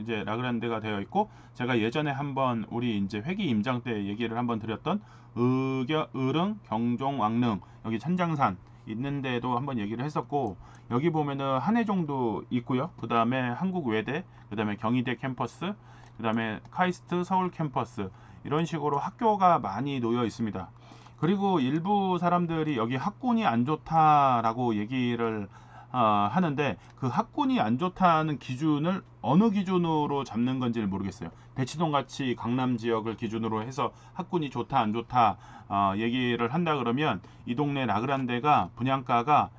이제 라그란드가 되어 있고 제가 예전에 한번 우리 이제 회기 임장 때 얘기를 한번 드렸던 의겨 의릉 경종 왕릉 여기 천장산 있는데도 한번 얘기를 했었고 여기 보면은 한해 정도 있고요. 그 다음에 한국 외대 그 다음에 경희대 캠퍼스 그 다음에 카이스트 서울 캠퍼스 이런 식으로 학교가 많이 놓여 있습니다. 그리고 일부 사람들이 여기 학군이 안 좋다라고 얘기를 어, 하는데 그 학군이 안 좋다는 기준을 어느 기준으로 잡는 건지를 모르겠어요. 대치동 같이 강남 지역을 기준으로 해서 학군이 좋다 안 좋다 어, 얘기를 한다 그러면 이 동네 라그란데가 분양가가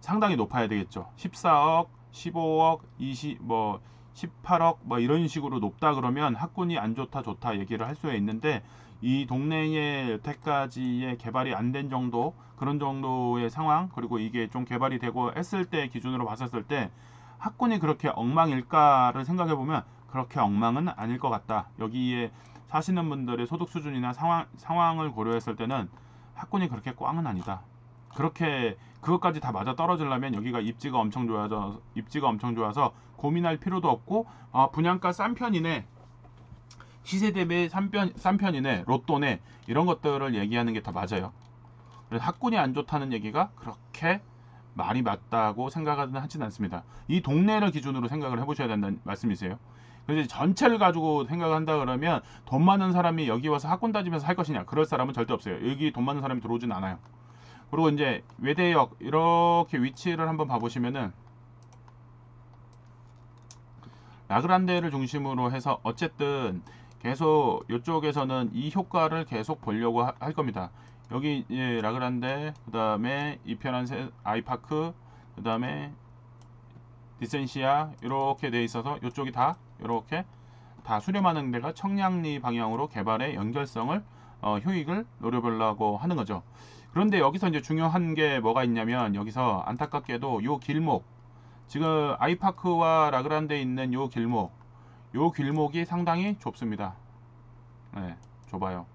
상당히 높아야 되겠죠. 14억, 15억, 20, 뭐 18억 뭐 이런 식으로 높다 그러면 학군이 안 좋다 좋다 얘기를 할 수 있는데 이 동네에 여태까지의 개발이 안 된 정도 그런 정도의 상황 그리고 이게 좀 개발이 되고 했을 때 기준으로 봤었을 때 학군이 그렇게 엉망일까를 생각해 보면 그렇게 엉망은 아닐 것 같다. 여기에 사시는 분들의 소득 수준이나 상황, 상황을 고려했을 때는 학군이 그렇게 꽝은 아니다. 그렇게 그것까지 다 맞아 떨어지려면 여기가 입지가 엄청 좋아서 입지가 엄청 좋아서 고민할 필요도 없고 아 분양가 싼 편이네. 시세 대비 싼, 편, 싼 편이네. 로또네. 이런 것들을 얘기하는 게 더 맞아요. 그래서 학군이 안 좋다는 얘기가 그렇게 말이 맞다고 생각은 하진 않습니다. 이 동네를 기준으로 생각을 해보셔야 된다는 말씀이세요. 그래서 전체를 가지고 생각을 한다 그러면 돈 많은 사람이 여기 와서 학군 다니면서 살 것이냐? 그럴 사람은 절대 없어요. 여기 돈 많은 사람이 들어오진 않아요 그리고 이제 외대역 이렇게 위치를 한번 봐보시면은 라그란데를 중심으로 해서 어쨌든 계속 이쪽에서는 이 효과를 계속 보려고 하, 할 겁니다. 여기 예, 라그란데 그 다음에 이편한 아이파크 그 다음에 디센시아 이렇게 돼 있어서 이쪽이 다 이렇게 다 수렴하는 데가 청량리 방향으로 개발의 연결성을 어, 효익을 노려보려고 하는 거죠. 그런데 여기서 이제 중요한 게 뭐가 있냐면 여기서 안타깝게도 요 길목 지금 아이파크와 라그란데 있는 요 길목 요 길목이 상당히 좁습니다. 네, 좁아요.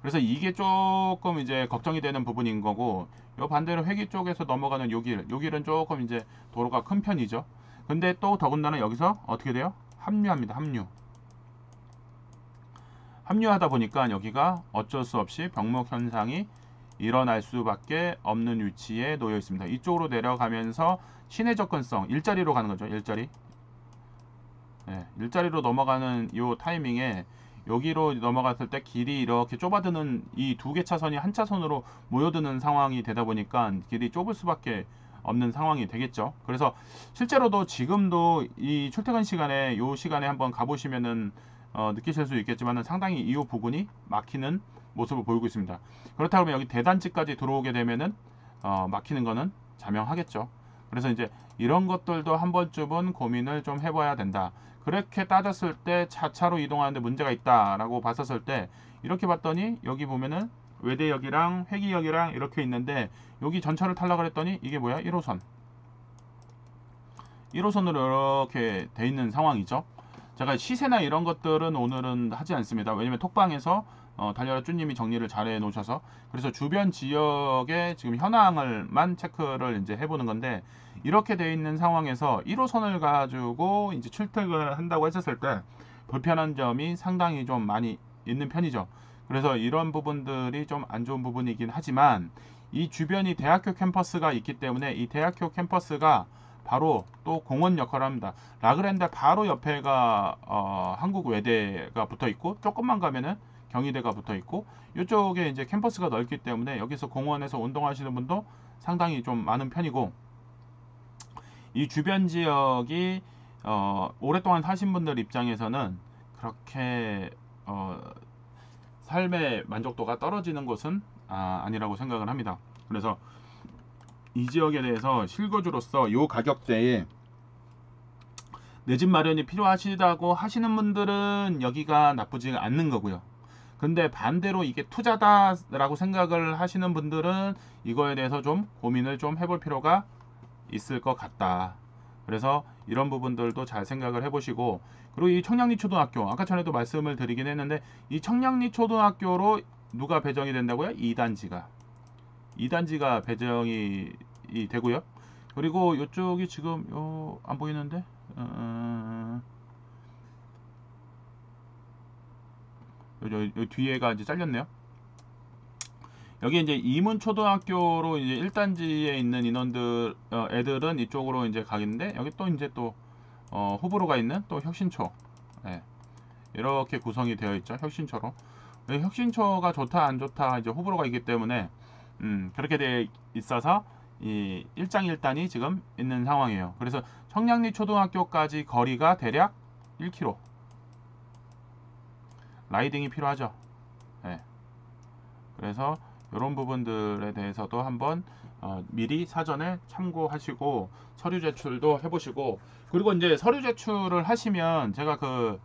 그래서 이게 조금 이제 걱정이 되는 부분인 거고 요 반대로 회기 쪽에서 넘어가는 요 길, 요 길은 조금 이제 도로가 큰 편이죠. 근데 또 더군다나 여기서 어떻게 돼요? 합류합니다. 합류. 합류하다 보니까 여기가 어쩔 수 없이 병목 현상이 일어날 수밖에 없는 위치에 놓여 있습니다. 이쪽으로 내려가면서 시내 접근성 일자리로 가는 거죠. 일자리. 네, 일자리로 넘어가는 이 타이밍에 여기로 넘어갔을 때 길이 이렇게 좁아드는 이 두 개 차선이 한 차선으로 모여드는 상황이 되다 보니까 길이 좁을 수밖에 없는 상황이 되겠죠. 그래서 실제로도 지금도 이 출퇴근 시간에 이 시간에 한번 가보시면은 어, 느끼실 수 있겠지만 상당히 이 부분이 막히는 모습을 보이고 있습니다. 그렇다 면 여기 대단지까지 들어오게 되면은 어, 막히는 거는 자명하겠죠. 그래서 이제 이런 것들도 한 번쯤은 고민을 좀 해봐야 된다. 그렇게 따졌을 때 차차로 이동하는데 문제가 있다라고 봤었을 때 이렇게 봤더니 여기 보면은 외대역이랑 회기역이랑 이렇게 있는데 여기 전철을 탈라 그랬더니 이게 뭐야 1호선 1호선으로 이렇게 돼 있는 상황이죠 제가 시세나 이런 것들은 오늘은 하지 않습니다 왜냐면 톡방에서 어, 달려라 쭈님이 정리를 잘 해 놓으셔서 그래서 주변 지역의 지금 현황을만 체크를 이제 해보는 건데 이렇게 돼 있는 상황에서 1호선을 가지고 이제 출퇴근을 한다고 했었을 때 불편한 점이 상당히 좀 많이 있는 편이죠. 그래서 이런 부분들이 좀 안 좋은 부분이긴 하지만 이 주변이 대학교 캠퍼스가 있기 때문에 이 대학교 캠퍼스가 바로 또 공원 역할을 합니다. 라그랜드 바로 옆에가 어, 한국 외대가 붙어 있고 조금만 가면은 경희대가 붙어 있고 이쪽에 이제 캠퍼스가 넓기 때문에 여기서 공원에서 운동하시는 분도 상당히 좀 많은 편이고 이 주변 지역이 어, 오랫동안 사신 분들 입장에서는 그렇게 어, 삶의 만족도가 떨어지는 곳은 아, 아니라고 생각을 합니다. 그래서 이 지역에 대해서 실거주로서 이 가격대에 내 집 마련이 필요하시다고 하시는 분들은 여기가 나쁘지 않는 거고요. 근데 반대로 이게 투자다라고 생각을 하시는 분들은 이거에 대해서 좀 고민을 좀 해볼 필요가 있을 것 같다. 그래서 이런 부분들도 잘 생각을 해보시고 그리고 이 청량리 초등학교 아까 전에도 말씀을 드리긴 했는데 이 청량리 초등학교로 누가 배정이 된다고요? 2단지가 2단지가 배정이 되고요. 그리고 이쪽이 지금 요, 안 보이는데 어, 요, 요, 요 뒤에가 이제 잘렸네요. 여기 이제 이문 초등학교로 이제 1단지에 있는 인원들 어, 애들은 이쪽으로 이제 가겠는데 여기 또 이제 또 어, 호불호가 있는 또 혁신초 네. 이렇게 구성이 되어 있죠 혁신초로 네, 혁신초가 좋다 안 좋다 이제 호불호가 있기 때문에 음, 그렇게 돼 있어서 이 1장 1단이 지금 있는 상황이에요 그래서 청량리 초등학교까지 거리가 대략 1km 라이딩이 필요하죠 네. 그래서 이런 부분들에 대해서도 한번 어, 미리 사전에 참고하시고 서류 제출도 해보시고 그리고 이제 서류 제출을 하시면 제가 그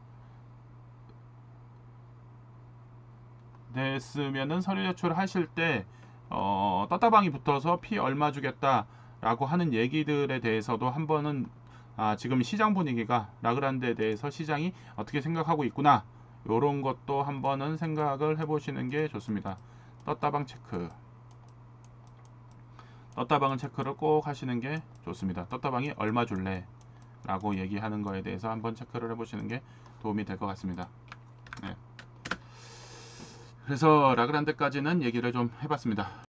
됐으면은 서류 제출을 하실 때 어, 떴다방이 붙어서 피 얼마 주겠다 라고 하는 얘기들에 대해서도 한 번은 아, 지금 시장 분위기가 라그란드에 대해서 시장이 어떻게 생각하고 있구나 이런 것도 한번은 생각을 해보시는 게 좋습니다. 떴다방 체크 떴다방은 체크를 꼭 하시는 게 좋습니다. 떴다방이 얼마 줄래? 라고 얘기하는 거에 대해서 한번 체크를 해보시는 게 도움이 될 것 같습니다. 네. 그래서 라그란드까지는 얘기를 좀 해봤습니다.